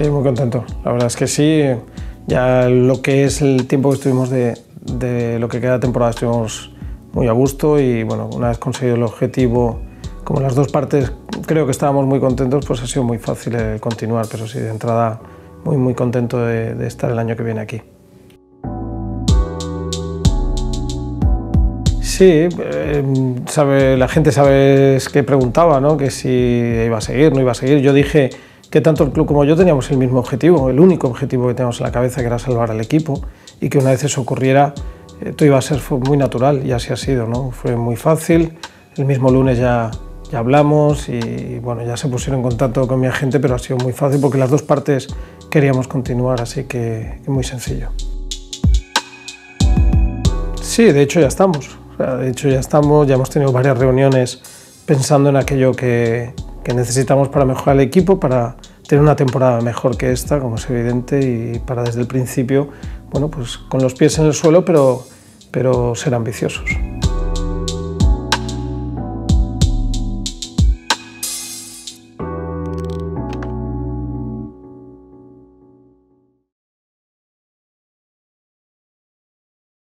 Sí, muy contento. La verdad es que sí. Ya lo que es el tiempo que estuvimos de, de lo que queda de temporada estuvimos muy a gusto y bueno, una vez conseguido el objetivo, como las dos partes creo que estábamos muy contentos, pues ha sido muy fácil continuar, pero sí, de entrada muy muy contento de, de estar el año que viene aquí. Sí, eh, sabe, la gente sabe que preguntaba, ¿no? que si iba a seguir, no iba a seguir. Yo dije que tanto el club como yo teníamos el mismo objetivo, el único objetivo que teníamos en la cabeza, que era salvar al equipo, y que una vez eso ocurriera, eh, todo iba a ser muy natural, y así ha sido. ¿no? Fue muy fácil, el mismo lunes ya, ya hablamos y bueno, ya se pusieron en contacto con mi agente, pero ha sido muy fácil porque las dos partes queríamos continuar, así que, que muy sencillo. Sí, de hecho ya estamos. De hecho, ya estamos, ya hemos tenido varias reuniones pensando en aquello que, que necesitamos para mejorar el equipo, para tener una temporada mejor que esta, como es evidente, y para desde el principio, bueno, pues con los pies en el suelo, pero, pero ser ambiciosos.